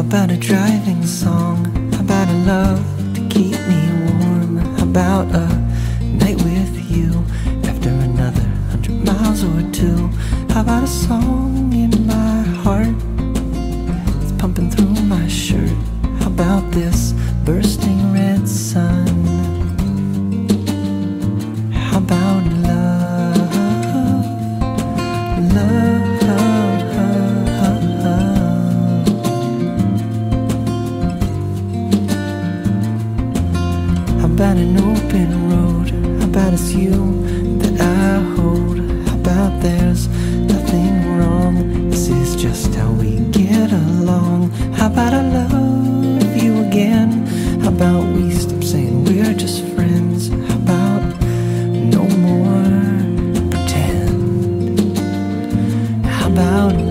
about a driving song? About a love to keep me warm? About a night with you after another hundred miles or two? How about a song in my heart? It's pumping through my shirt. How about this bursting red sun? How about love? about an open road? How about it's you that I hold? How about there's nothing wrong? This is just how we get along. How about I love you again? How about we stop saying we're just friends? How about no more pretend? How about